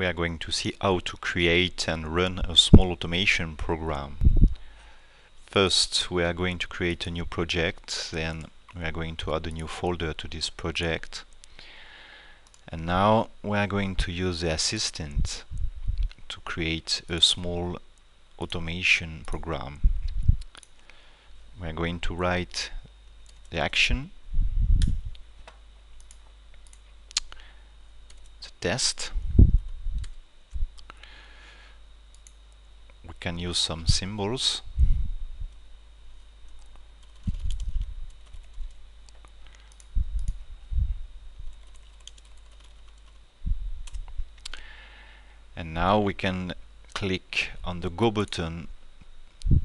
we are going to see how to create and run a small automation program. First we are going to create a new project, then we are going to add a new folder to this project and now we are going to use the assistant to create a small automation program. We are going to write the action, the test, we can use some symbols. And now we can click on the go button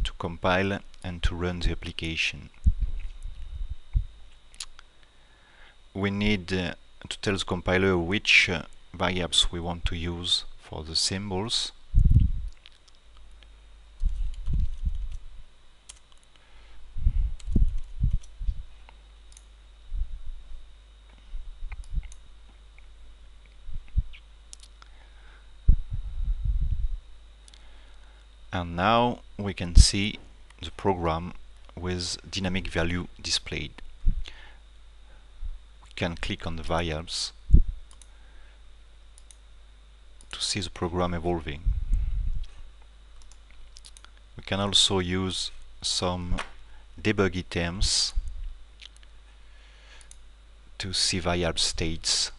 to compile and to run the application. We need uh, to tell the compiler which uh, variables we want to use for the symbols and now we can see the program with dynamic value displayed. We can click on the variables to see the program evolving. We can also use some debug items to see variable states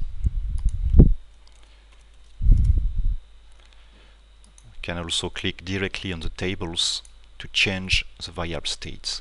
can also click directly on the tables to change the variable states.